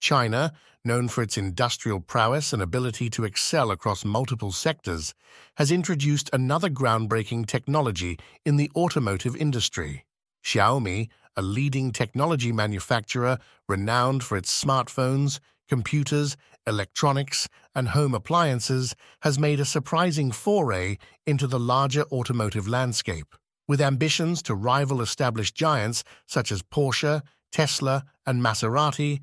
China, known for its industrial prowess and ability to excel across multiple sectors, has introduced another groundbreaking technology in the automotive industry. Xiaomi, a leading technology manufacturer renowned for its smartphones, computers, electronics, and home appliances, has made a surprising foray into the larger automotive landscape. With ambitions to rival established giants such as Porsche, Tesla, and Maserati,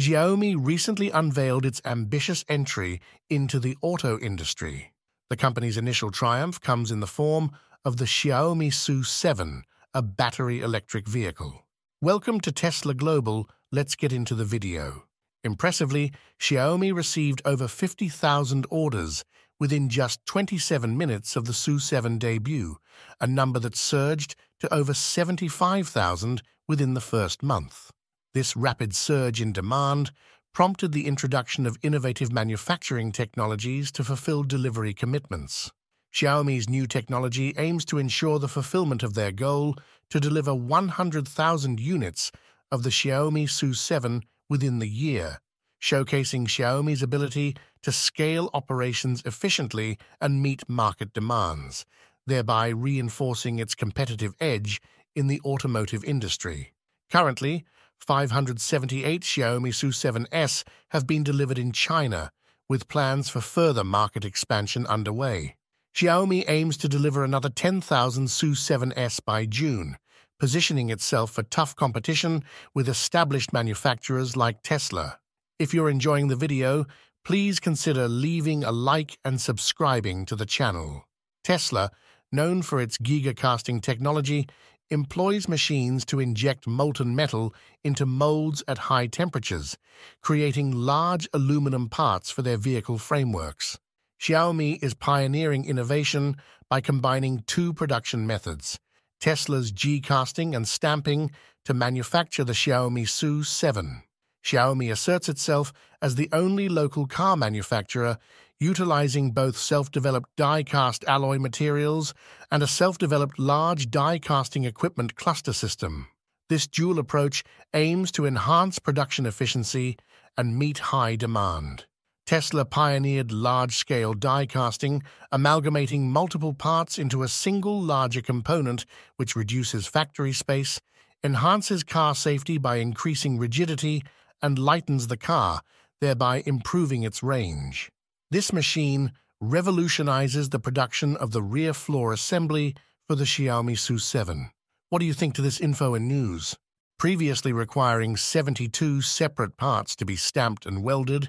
Xiaomi recently unveiled its ambitious entry into the auto industry. The company's initial triumph comes in the form of the Xiaomi SU7, a battery electric vehicle. Welcome to Tesla Global, let's get into the video. Impressively, Xiaomi received over 50,000 orders within just 27 minutes of the SU7 debut, a number that surged to over 75,000 within the first month. This rapid surge in demand prompted the introduction of innovative manufacturing technologies to fulfill delivery commitments. Xiaomi's new technology aims to ensure the fulfillment of their goal to deliver 100,000 units of the Xiaomi SU7 within the year, showcasing Xiaomi's ability to scale operations efficiently and meet market demands, thereby reinforcing its competitive edge in the automotive industry. Currently, 578 Xiaomi SU7S have been delivered in China, with plans for further market expansion underway. Xiaomi aims to deliver another 10,000 SU7S by June, positioning itself for tough competition with established manufacturers like Tesla. If you're enjoying the video, please consider leaving a like and subscribing to the channel. Tesla, known for its gigacasting technology, employs machines to inject molten metal into molds at high temperatures, creating large aluminum parts for their vehicle frameworks. Xiaomi is pioneering innovation by combining two production methods, Tesla's G-casting and stamping to manufacture the Xiaomi SU7. Xiaomi asserts itself as the only local car manufacturer utilizing both self-developed die-cast alloy materials and a self-developed large die-casting equipment cluster system. This dual approach aims to enhance production efficiency and meet high demand. Tesla pioneered large-scale die casting, amalgamating multiple parts into a single larger component which reduces factory space, enhances car safety by increasing rigidity, and lightens the car, thereby improving its range. This machine revolutionizes the production of the rear floor assembly for the Xiaomi SU7. What do you think to this info and news? Previously requiring 72 separate parts to be stamped and welded,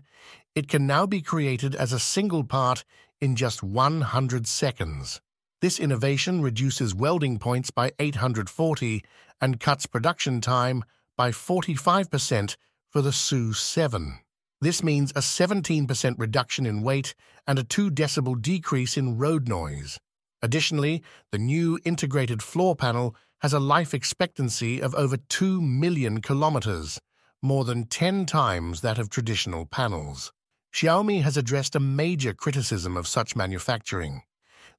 it can now be created as a single part in just 100 seconds. This innovation reduces welding points by 840 and cuts production time by 45% for the SU7. This means a 17% reduction in weight and a 2 decibel decrease in road noise. Additionally, the new integrated floor panel has a life expectancy of over 2 million kilometers, more than 10 times that of traditional panels. Xiaomi has addressed a major criticism of such manufacturing,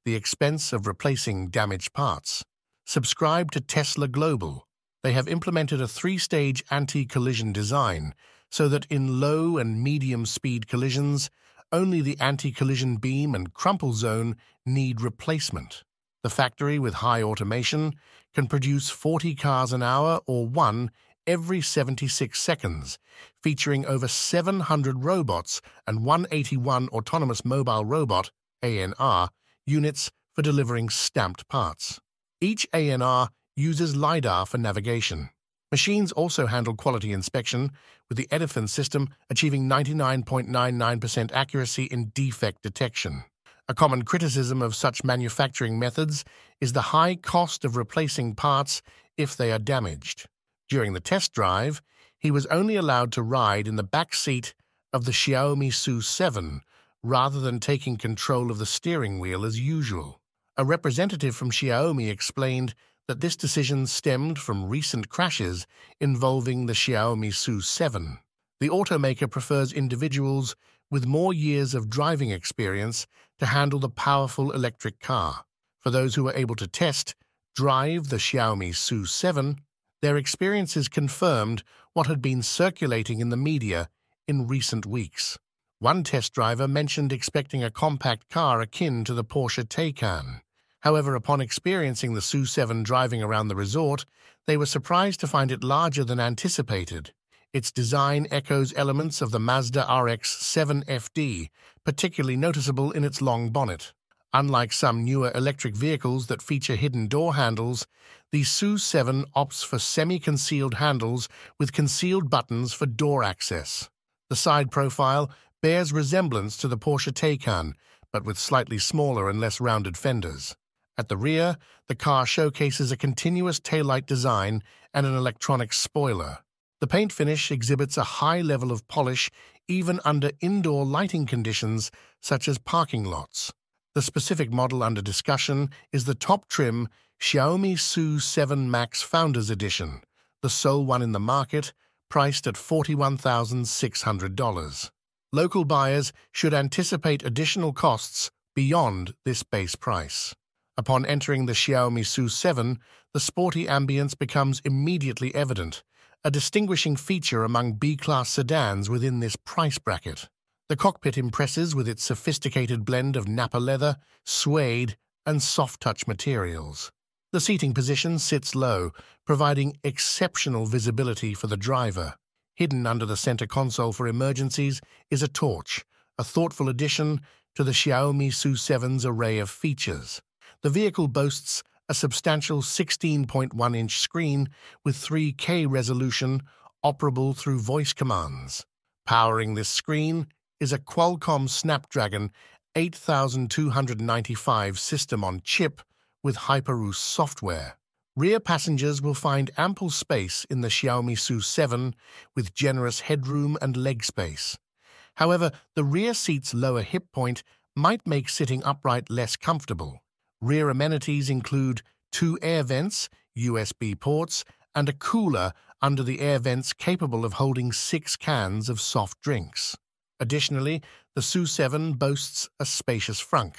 the expense of replacing damaged parts. Subscribe to Tesla Global. They have implemented a three-stage anti-collision design so that in low and medium speed collisions, only the anti-collision beam and crumple zone need replacement. The factory with high automation can produce 40 cars an hour or one every 76 seconds, featuring over 700 robots and 181 autonomous mobile robot AMR units for delivering stamped parts. Each AMR uses LiDAR for navigation. Machines also handle quality inspection, with the Edison system achieving 99.99% accuracy in defect detection. A common criticism of such manufacturing methods is the high cost of replacing parts if they are damaged. During the test drive, he was only allowed to ride in the back seat of the Xiaomi SU7 rather than taking control of the steering wheel as usual. A representative from Xiaomi explained that this decision stemmed from recent crashes involving the Xiaomi SU7. The automaker prefers individuals with more years of driving experience to handle the powerful electric car. For those who were able to test, drive the Xiaomi SU7, their experiences confirmed what had been circulating in the media in recent weeks. One test driver mentioned expecting a compact car akin to the Porsche Taycan. However, upon experiencing the SU-7 driving around the resort, they were surprised to find it larger than anticipated. Its design echoes elements of the Mazda RX-7 FD, particularly noticeable in its long bonnet. Unlike some newer electric vehicles that feature hidden door handles, the SU-7 opts for semi-concealed handles with concealed buttons for door access. The side profile bears resemblance to the Porsche Taycan, but with slightly smaller and less rounded fenders. At the rear, the car showcases a continuous taillight design and an electronic spoiler. The paint finish exhibits a high level of polish even under indoor lighting conditions such as parking lots. The specific model under discussion is the top trim Xiaomi SU7 Max Founders Edition, the sole one in the market, priced at $41,600. Local buyers should anticipate additional costs beyond this base price. Upon entering the Xiaomi SU7, the sporty ambience becomes immediately evident, a distinguishing feature among B-class sedans within this price bracket. The cockpit impresses with its sophisticated blend of Nappa leather, suede, and soft-touch materials. The seating position sits low, providing exceptional visibility for the driver. Hidden under the center console for emergencies is a torch, a thoughtful addition to the Xiaomi SU7's array of features. The vehicle boasts a substantial 16.1-inch screen with 3K resolution operable through voice commands. Powering this screen is a Qualcomm Snapdragon 8295 system on chip with HyperOS software. Rear passengers will find ample space in the Xiaomi SU7 with generous headroom and leg space. However, the rear seat's lower hip point might make sitting upright less comfortable. Rear amenities include two air vents, USB ports, and a cooler under the air vents capable of holding six cans of soft drinks. Additionally, the SU7 boasts a spacious frunk.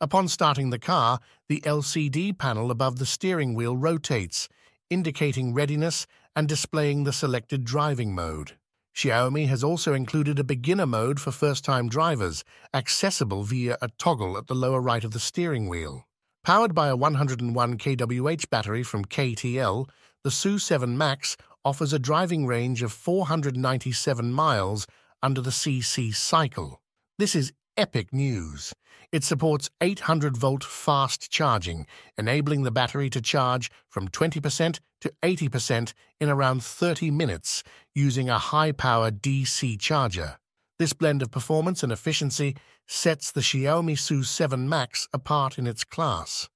Upon starting the car, the LCD panel above the steering wheel rotates, indicating readiness and displaying the selected driving mode. Xiaomi has also included a beginner mode for first-time drivers, accessible via a toggle at the lower right of the steering wheel. Powered by a 101 kWh battery from CATL, the SU7 Max offers a driving range of 497 miles under the CC cycle. This is epic news. It supports 800-volt fast charging, enabling the battery to charge from 20% to 80% in around 30 minutes using a high-power DC charger. This blend of performance and efficiency sets the Xiaomi SU7 Max apart in its class.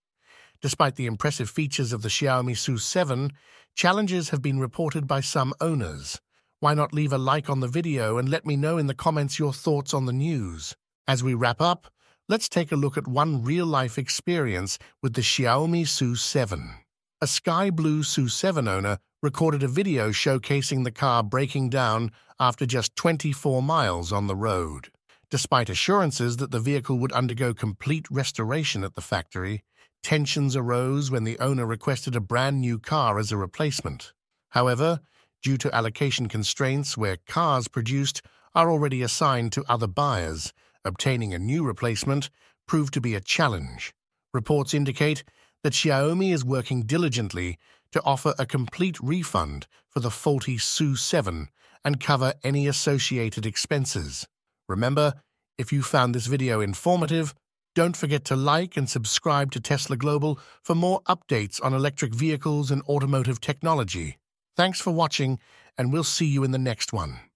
Despite the impressive features of the Xiaomi SU7, challenges have been reported by some owners. Why not leave a like on the video and let me know in the comments your thoughts on the news? As we wrap up, let's take a look at one real-life experience with the Xiaomi SU7. A sky blue SU7 owner recorded a video showcasing the car breaking down after just 24 miles on the road. Despite assurances that the vehicle would undergo complete restoration at the factory, tensions arose when the owner requested a brand new car as a replacement. However, due to allocation constraints where cars produced are already assigned to other buyers, obtaining a new replacement proved to be a challenge. Reports indicate that Xiaomi is working diligently to offer a complete refund for the faulty SU7 and cover any associated expenses. Remember, if you found this video informative, don't forget to like and subscribe to Tesla Global for more updates on electric vehicles and automotive technology. Thanks for watching, and we'll see you in the next one.